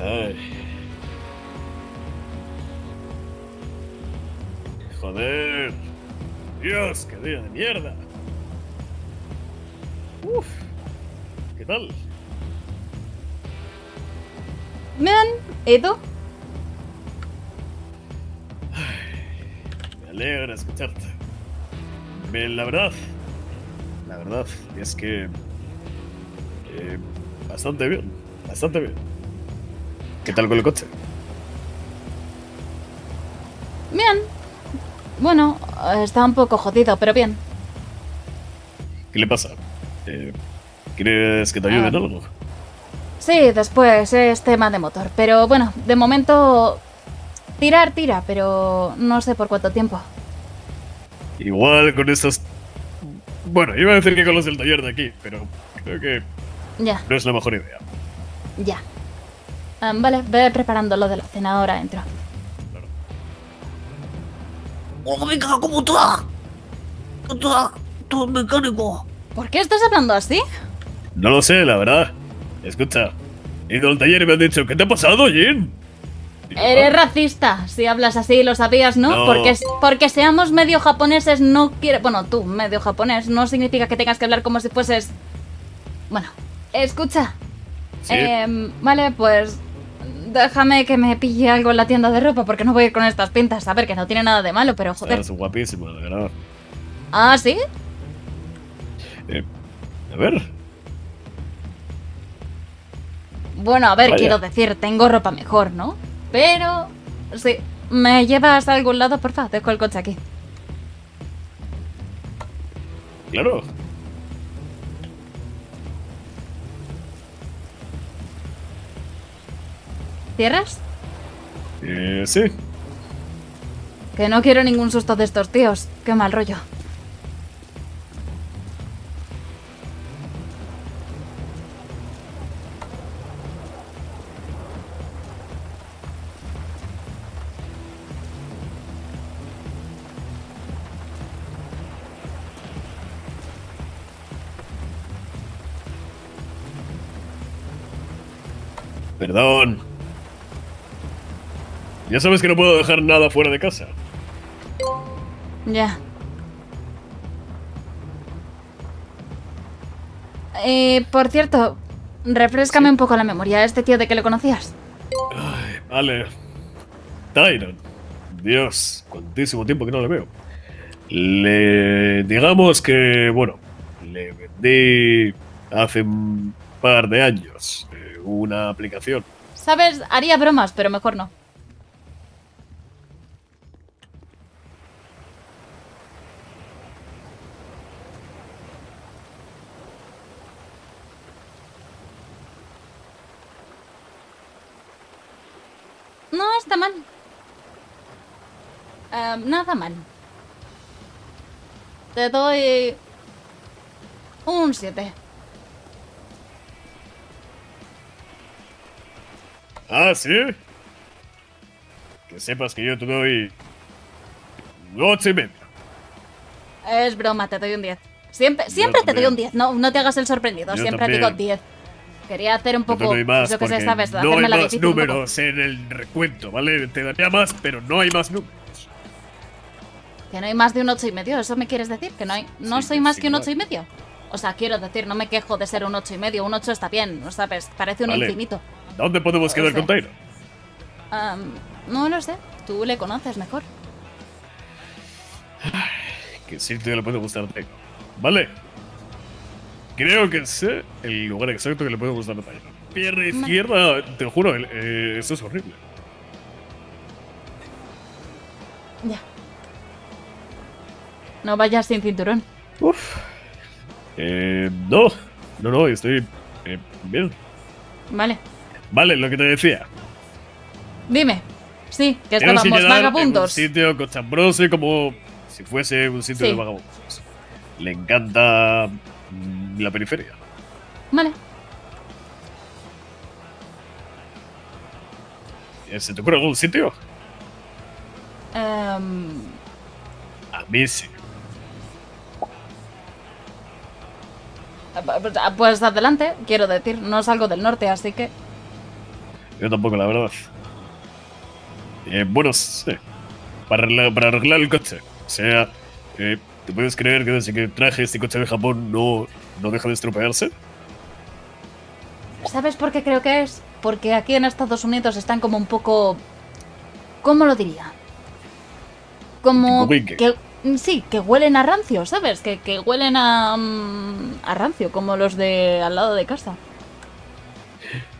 Ay. Joder. Dios, qué día de mierda. Uf. ¿Qué tal? Bien, ¿y tú? Me alegra escucharte. La verdad, la verdad es que eh, bastante bien, bastante bien. ¿Qué tal con el coche? Bien. Bueno, está un poco jodido, pero bien. ¿Qué le pasa? Eh, ¿Quieres que te ayude en Ah. algo? Sí, después es tema de motor. Pero bueno, de momento. Tirar, tira, pero no sé por cuánto tiempo. Igual con estos... Bueno, iba a decir que con los del taller de aquí, pero creo que Ya, no es la mejor idea. ya. Ah, vale, ve preparando lo de la cena ahora entro. ¡Oh, venga, ¿cómo está? ¿Cómo está? Todo mecánico. ¿Por qué estás hablando así? No lo sé, la verdad. Escucha, he ido al taller y me han dicho, ¿qué te ha pasado, Jin? Eres "Ah". racista. Si hablas así, lo sabías, ¿no? No. Porque, porque seamos medio japoneses no quiere... Bueno, tú, medio japonés, no significa que tengas que hablar como si fueses... Bueno, escucha. Sí. Em, vale, pues... Déjame que me pille algo en la tienda de ropa porque no voy a ir con estas pintas. A ver, que no tiene nada de malo, pero joder. Estás guapísima, la verdad. Ah, ¿sí? Eh, a ver, Bueno, a ver, Vaya. quiero decir, tengo ropa mejor, ¿no? Pero... Sí. ¿Me llevas a algún lado, porfa? Dejo el coche aquí. claro. ¿Cierras? Eh, sí. Que no quiero ningún susto de estos tíos. Qué mal rollo. Perdón. Ya sabes que no puedo dejar nada fuera de casa. Ya. Eh, por cierto, refrescame un poco la memoria. ¿Este tío de que lo conocías? Vale. Tyron. Dios, cuantísimo tiempo que no le veo. Le. Digamos que, bueno, le vendí hace un par de años eh, una aplicación. Sabes, haría bromas, pero mejor no. No está mal. Eh, nada mal. Te doy un 7. Ah, sí. Que sepas que yo te doy. ocho y medio. Es broma, te doy un 10. Siempre, siempre te doy un 10. No, no te hagas el sorprendido. Yo siempre también. digo 10. Quería hacer un Yo te poco. doy más yo que sé, sabes, no hay la más poco. números en el recuento, ¿vale? Te daría más, pero no hay más números. Que no hay más de un 8 y medio. ¿Eso me quieres decir? Que no hay. No Sí, soy que más sí, que un no 8 y medio. O sea, quiero decir, no me quejo de ser un 8 y medio. Un 8 está bien, ¿no sabes? Parece un Vale. infinito. ¿Dónde podemos quedar con. Tyron? Am, no lo sé. Tú le conoces mejor. ¿Qué sitio le puede gustar Tyron? Vale. Creo que sé el lugar exacto que le puede gustar a Tyron. Pierna izquierda, te juro, eh, esto es horrible. Ya. No vayas sin cinturón. Eh, no, no, no, estoy eh, bien. Vale. Vale, lo que te decía. Dime. Sí, que estábamos señalar en un vagabundos. sitio cochambroso como si fuese un sitio Sí. de vagabundos. Le encanta la periferia. Vale. Eh, ¿Se te ocurre algún sitio? Em, A mí sí. pues adelante, quiero decir, no salgo del norte, así que. Yo tampoco, la verdad. Eh, bueno, sí. Para arreglar, para arreglar el coche. O sea, eh, ¿te puedes creer que desde que traje este coche de Japón no, no deja de estropearse? ¿Sabes por qué creo que es? Porque aquí en Estados Unidos están como un poco... ¿Cómo lo diría? Como... Que, sí, que huelen a rancio, ¿sabes? Que, que huelen a... mm, a rancio, como los de al lado de casa.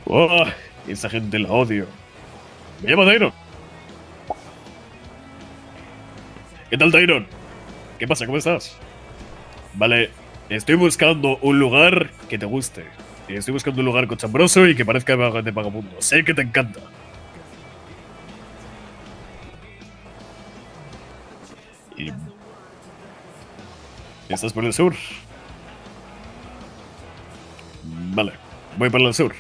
Oh, esa gente la odio. Me llamo Tyron. ¿Qué tal, Tyron? ¿Qué pasa? ¿Cómo estás? Vale, estoy buscando un lugar que te guste. Estoy buscando un lugar cochambroso y que parezca de vagabundo. Sé que te encanta. ¿Estás por el sur? Vale, voy para el sur.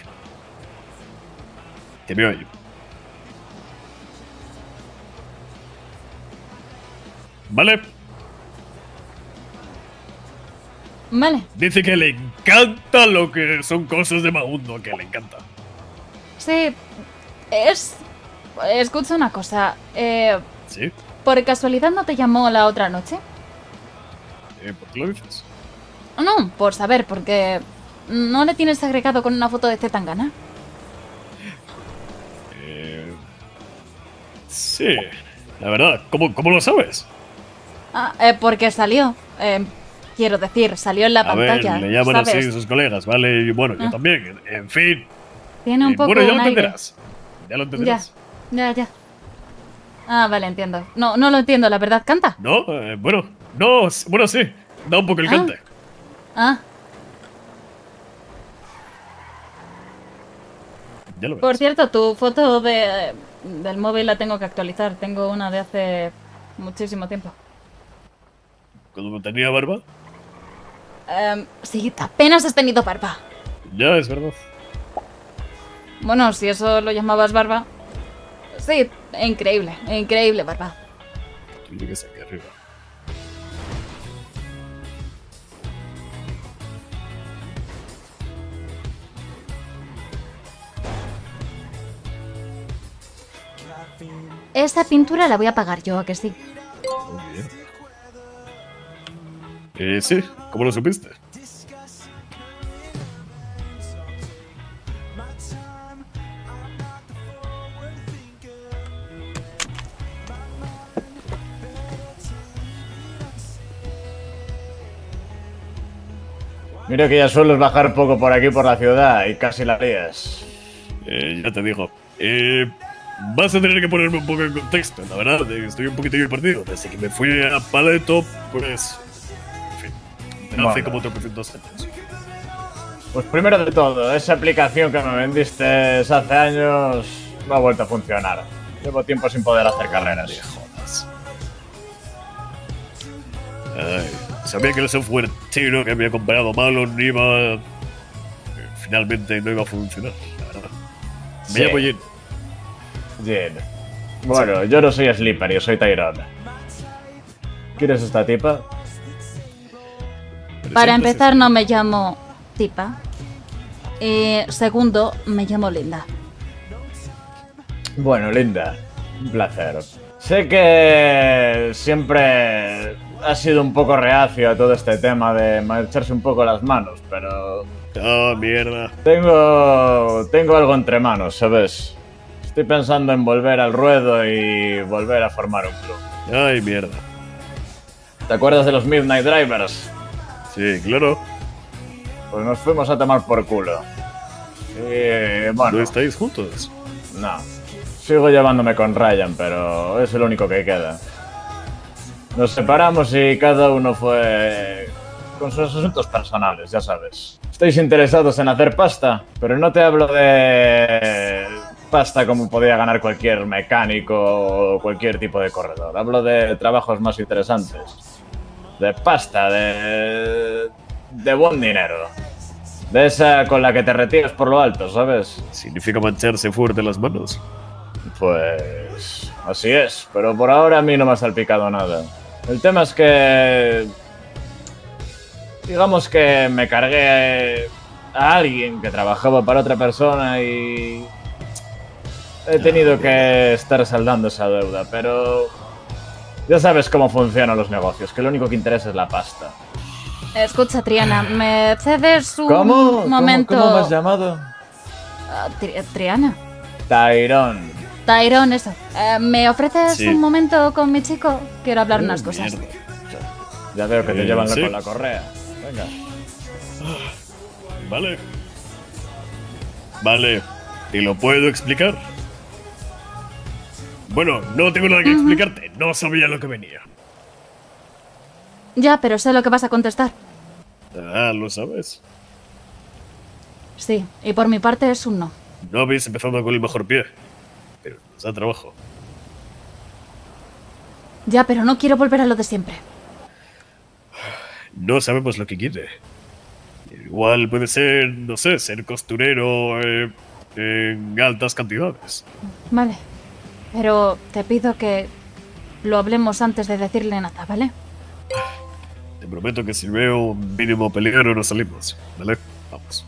Te veo ahí. Vale, Vale, dice que le encanta lo que son cosas de Magundo, que le encanta. sí. Es... Escucha una cosa. Eh, ¿Sí? ¿Por casualidad no te llamó la otra noche? Eh, ¿Por qué lo dices? No, por saber, porque... ¿No le tienes agregado con una foto de Zetangana? Eh, sí, la verdad, ¿cómo, cómo lo sabes? Ah, eh, porque salió. Eh, quiero decir, salió en la A ver, pantalla. le llaman ¿sabes? así sus colegas, ¿vale? Y bueno, yo Ah. también, en, fin. Tiene un Eh, poco bueno, ya un lo aire. entenderás. Ya lo entenderás. ya, ya. Ah, vale, entiendo. No, no lo entiendo, la verdad. ¿Canta? ¿No? Eh, bueno, no, bueno, sí. Da un poco el Ah. cante. Ah, Ya lo por cierto, tu foto de, del móvil la tengo que actualizar. Tengo una de hace muchísimo tiempo. Cuando tenía barba. Em, sí, apenas has tenido barba. Ya, es verdad. Bueno, si eso lo llamabas barba. Sí, increíble, increíble barba. Qué sé, aquí arriba. Esa pintura la voy a pagar yo, ¿a que sí? Eh, sí, ¿cómo lo supiste? Mira que ya sueles bajar poco por aquí por la ciudad y casi la lías. Eh, ya te digo. Eh, vas a tener que ponerme un poco en contexto, la verdad. eh, Estoy un poquitillo perdido. Desde que me fui a Paleto, pues. En fin. Hace Bueno. como 300 años. Pues primero de todo, esa aplicación que me vendiste hace años no ha vuelto a funcionar. Llevo tiempo sin poder hacer carreras. Jodas. Ay, sabía que el software chino que había comprado malo no iba. Finalmente no iba a funcionar, la verdad. Me Sí. llamo Jin. Jin. Bueno, yo no soy Slipper, yo soy Tyrone. ¿Quieres esta tipa? Para empezar, no me llamo Tipa. Y segundo, me llamo Linda. Bueno, Linda, un placer. Sé que siempre ha sido un poco reacio a todo este tema de marcharse un poco las manos, pero Ah, mierda. tengo tengo algo entre manos, ¿sabes? Estoy pensando en volver al ruedo y volver a formar un club. Ay, mierda. ¿Te acuerdas de los Midnight Drivers? Sí, claro. Pues nos fuimos a tomar por culo. Y bueno, ¿No estáis juntos? No. Sigo llevándome con Ryan, pero es el único que queda. Nos separamos y cada uno fue con sus asuntos personales, ya sabes. Estáis interesados en hacer pasta, pero no te hablo de pasta como podría ganar cualquier mecánico o cualquier tipo de corredor. Hablo de trabajos más interesantes. De pasta, de... de buen dinero. De esa con la que te retiras por lo alto, ¿sabes? Significa mancharse fuerte las manos. Pues así es, pero por ahora a mí no me ha salpicado nada. El tema es que... Digamos que me cargué a alguien que trabajaba para otra persona y... he tenido que estar saldando esa deuda, pero ya sabes cómo funcionan los negocios, que lo único que interesa es la pasta. Escucha, Triana, ¿me cedes un ¿Cómo? momento? ¿Cómo, cómo me has llamado? Ah, Tri- Triana. Tyrone. Tyrone, eso. Eh, ¿Me ofreces Sí. un momento con mi chico? Quiero hablar unas cosas. mierda. Ya veo que te Eh, llevan sí. con la correa. Venga. Vale. Vale. ¿Te lo puedo explicar? Bueno, no tengo nada que explicarte. No sabía lo que venía. Ya, pero sé lo que vas a contestar. Ah, lo sabes. Sí, y por mi parte es un no. No habéis empezado con el mejor pie. Pero nos da trabajo. Ya, pero no quiero volver a lo de siempre. No sabemos lo que quiere. Igual puede ser, no sé, ser costurero eh, en altas cantidades. Vale. Pero te pido que lo hablemos antes de decirle nada, ¿vale? Te prometo que si veo un mínimo peligro nos salimos. ¿Vale? Vamos.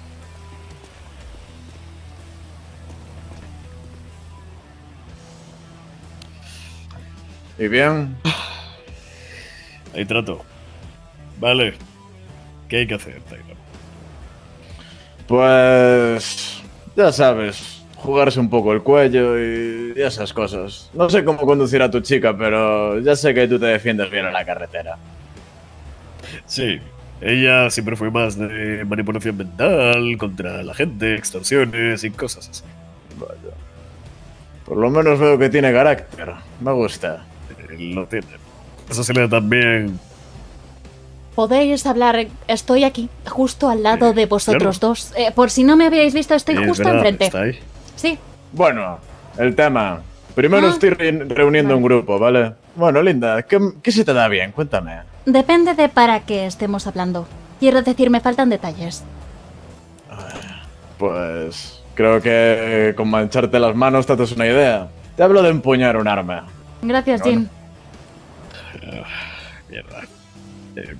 ¿Y bien? Ahí trato. Vale. ¿Qué hay que hacer, Tyler? Pues... Ya sabes, jugarse un poco el cuello y y esas cosas. No sé cómo conducir a tu chica, pero ya sé que tú te defiendes bien en la carretera. Sí, ella siempre fue más de manipulación mental contra la gente, extorsiones y cosas así. Vaya. Por lo menos veo que tiene carácter. Me gusta. Eh, Lo tiene. Eso se le da también. Podéis hablar, estoy aquí, justo al lado Eh, de vosotros claro. dos. Eh, por si no me habíais visto, estoy Es justo verdad, enfrente. Está ahí. Sí, Bueno, el tema. Primero Ah. estoy re- reuniendo un grupo, ¿vale? Bueno, Linda, ¿qué, qué se te da bien? Cuéntame. depende de para qué estemos hablando. Quiero decir, me faltan detalles. Pues creo que con mancharte las manos te haces una idea. Te hablo de empuñar un arma. Gracias, Bueno. Jim. Mierda. Eh,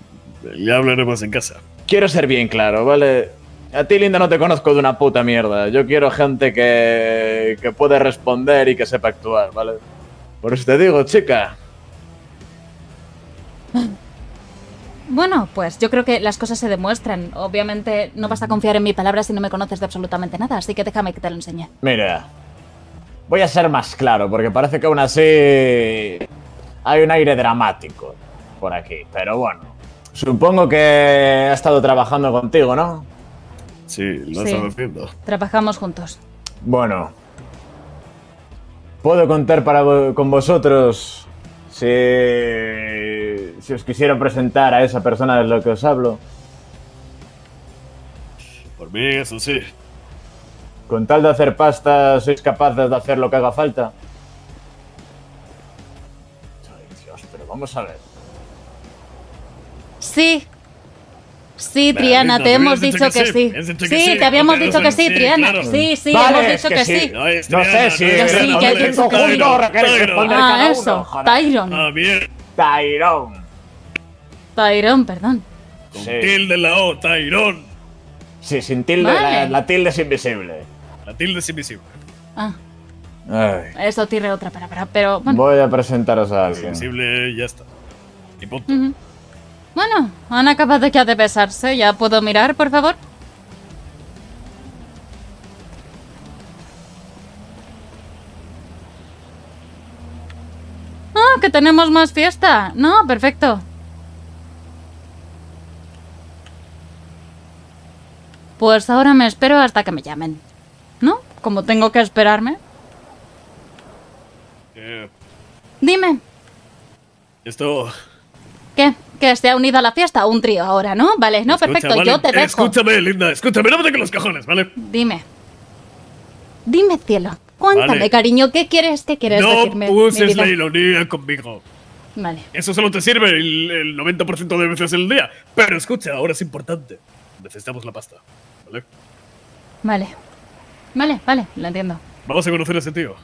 ya hablaremos en casa. Quiero ser bien claro, ¿vale? A ti, Linda, no te conozco de una puta mierda. Yo quiero gente que, que puede responder y que sepa actuar, ¿vale? Por eso te digo, chica. Bueno, pues yo creo que las cosas se demuestran. Obviamente no vas a confiar en mi palabra si no me conoces de absolutamente nada, así que déjame que te lo enseñe. Mira, voy a ser más claro, porque parece que aún así hay un aire dramático por aquí. Pero bueno, supongo que ha estado trabajando contigo, ¿no? Sí, lo Sí. estaba haciendo. Trabajamos juntos. Bueno, puedo contar para vo- con vosotros si, si os quisiera presentar a esa persona de lo que os hablo. Por mí, eso sí. Con tal de hacer pasta, sois capaces de hacer lo que haga falta. Ay, Dios, pero vamos a ver. Sí. Sí, Triana, te hemos dicho que sí. que Sí, sí, te habíamos dicho que sí, Triana. claro. Sí, sí, Vale, hemos dicho que sí. No, es No Triana, sé si es Que sí, que hay Tyron, Tyron. Ah, eso. Tyron. Ah, bien. Tyrone. Tyron, perdón. Con Sí. tilde en la O, Tyrone. Sí, sin tilde, la, tilde es invisible. La tilde es invisible. Ah, Ay, eso tiene otra palabra, pero bueno. Voy a presentaros a Es alguien. invisible ya está. Y punto. Bueno, han acabado ya de besarse. ¿Ya puedo mirar, por favor? Ah, que tenemos más fiesta. No, perfecto. Pues ahora me espero hasta que me llamen. ¿No? Como tengo que esperarme. Eh, Dime, esto. ¿qué? ¿Que se ha unido a la fiesta? Un trío ahora, ¿no? Vale, no, Escucha, perfecto, vale, yo te dejo. Escúchame, linda, escúchame, no me toques los cojones, ¿vale? Dime. Dime, cielo. Cuéntame, Vale. cariño, ¿qué quieres, qué quieres No decirme? mi uses la ironía conmigo. Vale. Eso solo te sirve el, el 90% de veces el día. Pero escucha, ahora es importante. Necesitamos la pasta, ¿vale? Vale. Vale, vale, lo entiendo. Vamos a conocer a ese tío.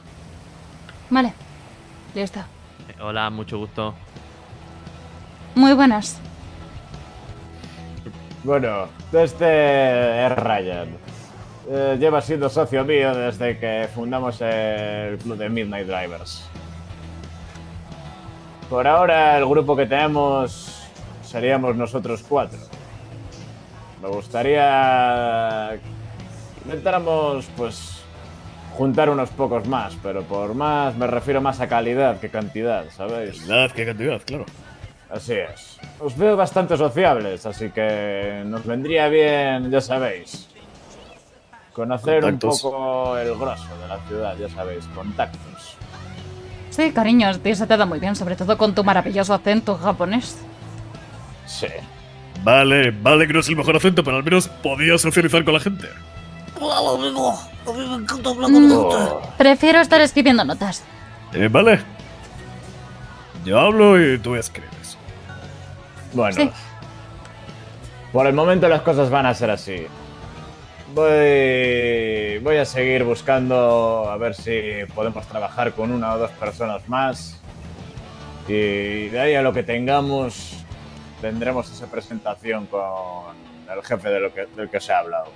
Vale. Listo. Hola, mucho gusto. Muy buenas. Bueno, este es Ryan. Eh, lleva siendo socio mío desde que fundamos el club de Midnight Drivers. Por ahora el grupo que tenemos seríamos nosotros cuatro. Me gustaría que intentáramos pues juntar unos pocos más, pero por más me refiero más a calidad que cantidad, ¿sabéis? Calidad, qué cantidad, claro. Así es. Os veo bastante sociables, así que nos vendría bien, ya sabéis, conocer Contactos. un poco el grosso de la ciudad, ya sabéis, contactos. Sí, cariño, a ti se te da muy bien, sobre todo con tu maravilloso acento japonés. Sí. Vale, vale que no es el mejor acento, pero al menos podías socializar con la gente. Claro, amigo. A mí me encanta hablar con la gente. Oh, Prefiero estar escribiendo notas. Eh, vale. Yo hablo y tú escribes. Bueno. Sí. Por el momento las cosas van a ser así. Voy, voy a seguir buscando a ver si podemos trabajar con una o dos personas más. Y de ahí a lo que tengamos, tendremos esa presentación con el jefe de lo que, del que se ha hablado.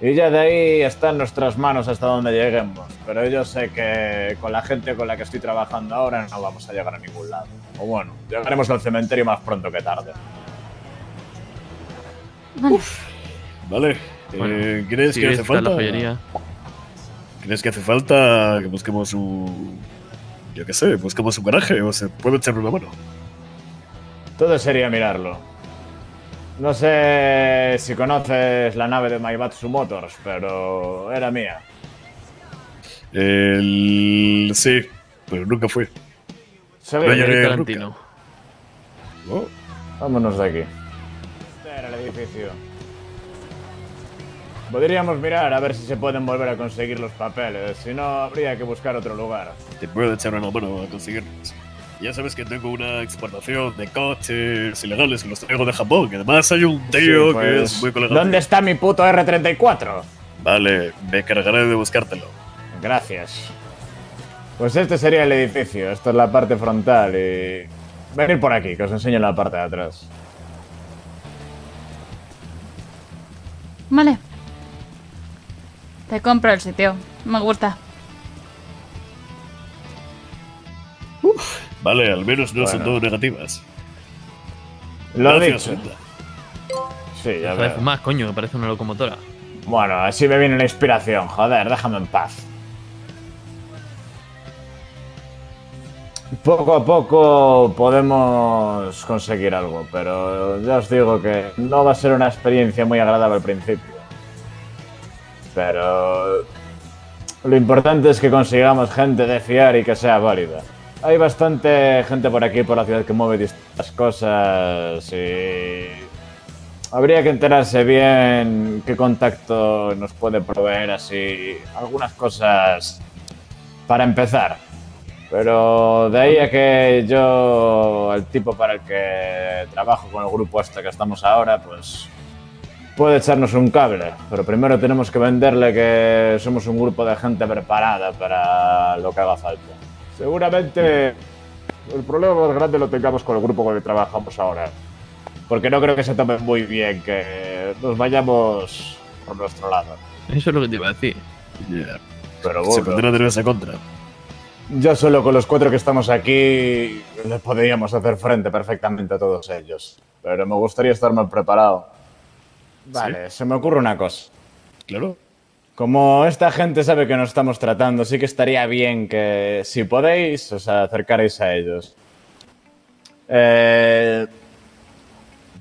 Y ya de ahí está en nuestras manos hasta donde lleguemos. Pero yo sé que con la gente con la que estoy trabajando ahora no vamos a llegar a ningún lado. O bueno, llegaremos al cementerio más pronto que tarde. Vale. Vale. Bueno, eh, ¿Crees si que hace falta? la. ¿Crees que hace falta que busquemos un. Yo qué sé, busquemos un garaje o se puede echarle una mano? Todo sería mirarlo. No sé si conoces la nave de Maibatsu Motors, pero era mía. El. Sí, pero nunca fue. Se Oye, ve. Oye, Eric Ruca. Tarantino. Oh, Vámonos de aquí. Este era el edificio. Podríamos mirar a ver si se pueden volver a conseguir los papeles. Si no, habría que buscar otro lugar. te puedo echar una mano a conseguirlos. Ya sabes que tengo una exportación de coches ilegales que los traigo de Japón. Que además hay un tío Sí, que pues, es muy colega. ¿Dónde está mi puto R34? Vale, me encargaré de buscártelo. Gracias. Pues este sería el edificio. Esta es la parte frontal y... Venid por aquí, que os enseño la parte de atrás. Vale. Te compro el sitio. Me gusta. Vale, al menos no son todo negativas. Lo Gracias, dicho. Sí, ya veo. más, coño, que parece una locomotora. Bueno, así me viene la inspiración. Joder, déjame en paz. Poco a poco podemos conseguir algo, pero ya os digo que no va a ser una experiencia muy agradable al principio. Pero lo importante es que consigamos gente de fiar y que sea válida. Hay bastante gente por aquí, por la ciudad, que mueve distintas cosas y Habría que enterarse bien qué contacto nos puede proveer así algunas cosas para empezar. Pero de ahí a que yo, el tipo para el que trabajo con el grupo este que estamos ahora, pues puede echarnos un cable. Pero primero tenemos que venderle que somos un grupo de gente preparada para lo que haga falta. Seguramente el problema más grande lo tengamos con el grupo con el que trabajamos ahora. Porque no creo que se tome muy bien que nos vayamos por nuestro lado. Eso es lo que te iba a decir. Yeah. Pero Se bueno, pondrá nerviosa contra. Ya solo con los cuatro que estamos aquí le podríamos hacer frente perfectamente a todos ellos. Pero me gustaría estar más preparado. Vale, se me ocurre una cosa. Claro. Como esta gente sabe que nos estamos tratando, sí que estaría bien que, si podéis, os acercaréis a ellos. Eh,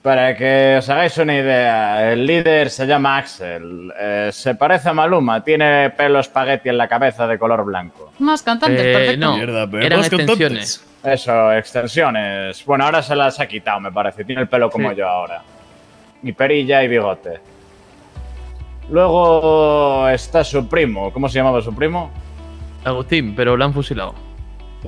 para que os hagáis una idea, el líder se llama Axel. Eh, se parece a Maluma, tiene pelo espagueti en la cabeza de color blanco. Más cantantes, Eh, perfecto. no. Mierda, pero eran más cantantes. extensiones. Eso, extensiones. Bueno, ahora se las ha quitado, me parece. Tiene el pelo como Sí. yo ahora. Y perilla y bigote. Luego está su primo. ¿Cómo se llamaba su primo? Agustín, pero lo han fusilado.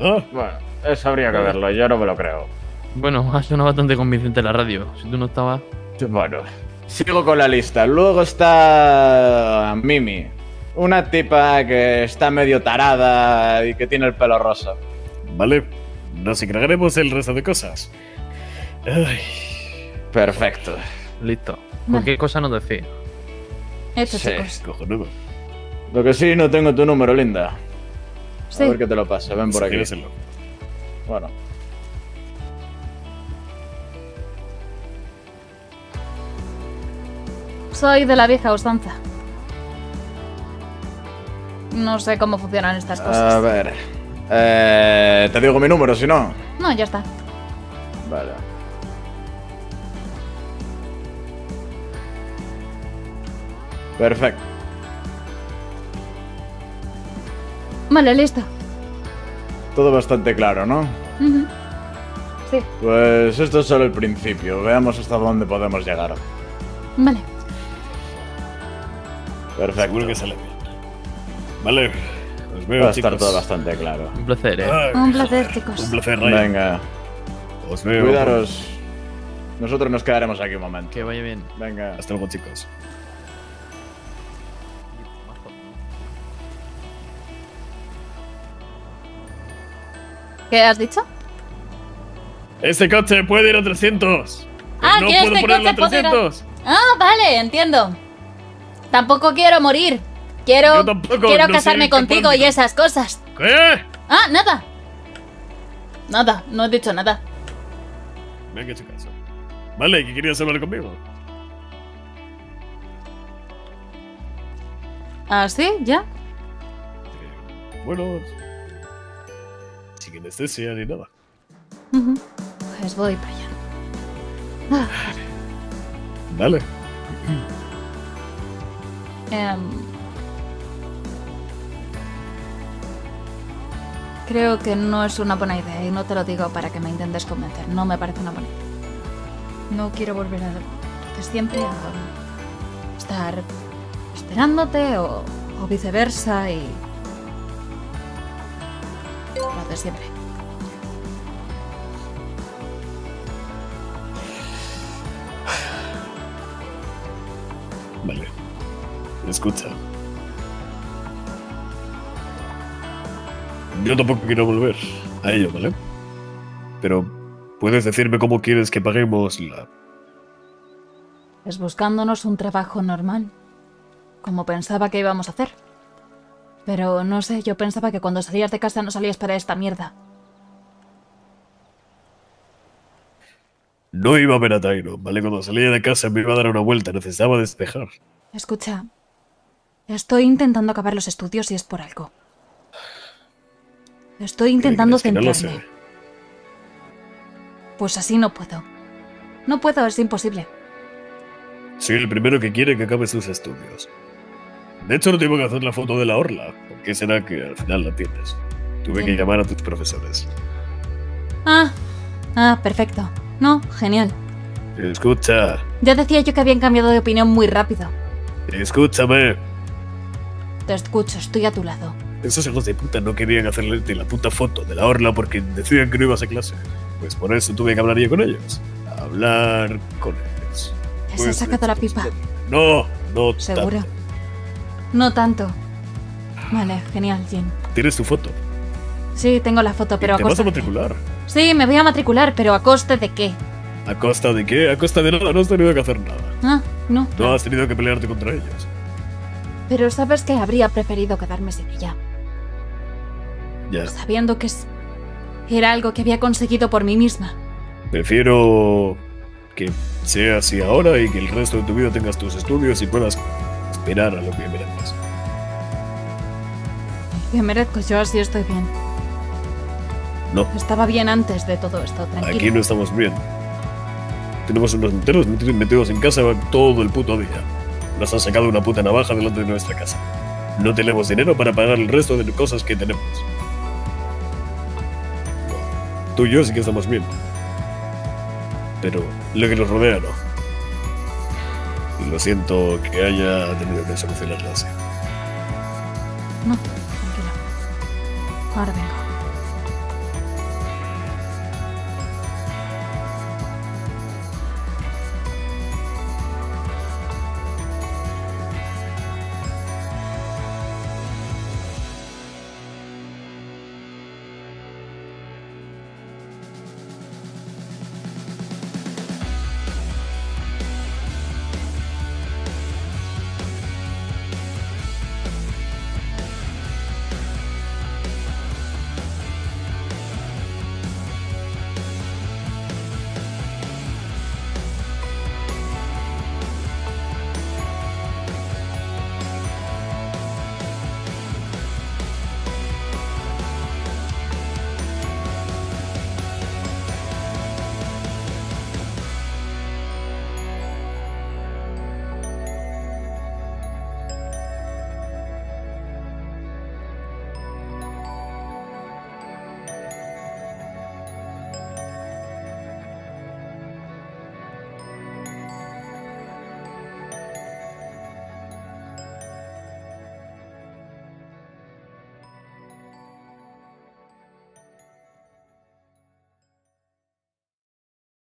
Ah, Bueno, eso habría que verlo. Yo no me lo creo. Bueno, ha sonado bastante convincente la radio. Si tú no estabas. Bueno, sigo con la lista. Luego está Mimi. Una tipa que está medio tarada y que tiene el pelo rosa. vale. Nos encargaremos del resto de cosas. Ay, Perfecto. Listo. Cualquier cosa nos decís. Hecho, Sí. chicos. Cojonudo. Lo que sí, no tengo tu número, linda. Sí. A ver que te lo pase, ven por aquí. Bueno. Soy de la vieja usanza. No sé cómo funcionan estas A cosas. ver. Eh, te digo mi número, si no. No, ya está. Vale. Perfecto. Vale, listo. Todo bastante claro, ¿no? Sí, Pues esto es solo el principio. Veamos hasta dónde podemos llegar. vale. Perfecto. Seguro que sale bien. Vale. Os veo, Va a estar chicos. todo bastante claro. Un placer, eh. Ay, Un placer, chicos. Un placer, Ryan. Venga, Os veo. cuidaros. Nosotros nos quedaremos aquí un momento. Que vaya bien. Venga. Hasta luego, chicos. ¿Qué has dicho? Este coche puede ir a 300. Ah, no que puedo este ponerlo a coche puede ir a- 300. Ah, vale, entiendo. Tampoco quiero morir. Quiero, tampoco, quiero no casarme capaz contigo y esas cosas. ¿Qué? Ah, nada. Nada, no he dicho nada. Me han hecho caso. Vale, ¿qué querías hablar conmigo? ¿Ah, sí? ¿Ya? Eh, bueno, sin anestesia ni nada. Pues voy para allá. Ah, Vale. Em. Creo que no es una buena idea y no te lo digo para que me intentes convencer. No me parece una buena idea. No quiero volver a siempre estar esperándote o, o viceversa y... Lo de siempre. Escucha. Yo tampoco quiero volver a ello, ¿vale? Pero, ¿puedes decirme cómo quieres que paguemos la... Es buscándonos un trabajo normal, como pensaba que íbamos a hacer. Pero no sé, yo pensaba que cuando salías de casa no salías para esta mierda. No iba a ver a Tyro, ¿vale? Cuando salía de casa me iba a dar una vuelta, necesitaba despejar. Escucha, estoy intentando acabar los estudios y es por algo. Estoy intentando ¿Crees que no lo centrarme. Pues así no puedo. No puedo, es imposible. Soy el primero que quiere que acabes tus estudios. De hecho, no te iba a hacer la foto de la orla. ¿Por qué será que al final la tienes? Tuve que llamar a tus profesores. Ah, ah, perfecto. No, genial. Escucha, Ya decía yo que habían cambiado de opinión muy rápido. escúchame. Te escucho, estoy a tu lado. Esos hijos de puta no querían hacerle la puta foto de la orla porque decían que no ibas a clase. Pues por eso tuve que hablar yo con ellos. Hablar con ellos. ¿Les Pues, has sacado la pipa? No, no. ¿Seguro? tanto. No tanto. Vale, genial, Jin. Tienes tu foto. Sí, tengo la foto, pero a ¿Te vas costa a de qué? matricular? Sí, me voy a matricular, pero a coste de qué? ¿A costa de qué? A costa de nada, no has tenido que hacer nada. Ah, no. No has tenido que pelearte contra ellos. Pero sabes que habría preferido quedarme sin ella, Ya. sabiendo que es... era algo que había conseguido por mí misma. Prefiero que sea así ahora y que el resto de tu vida tengas tus estudios y puedas esperar a lo que mereces. Que merezco, yo así estoy bien. No, Estaba bien antes de todo esto, tranquilo. aquí no estamos bien. Tenemos unos enteros metidos en casa todo el puto día. Nos han sacado una puta navaja delante de nuestra casa. No tenemos dinero para pagar el resto de cosas que tenemos. Tú y yo sí que estamos bien. Pero lo que nos rodea no. Lo siento que haya tenido que solucionarlo así. No, tranquilo. Ahora vengo.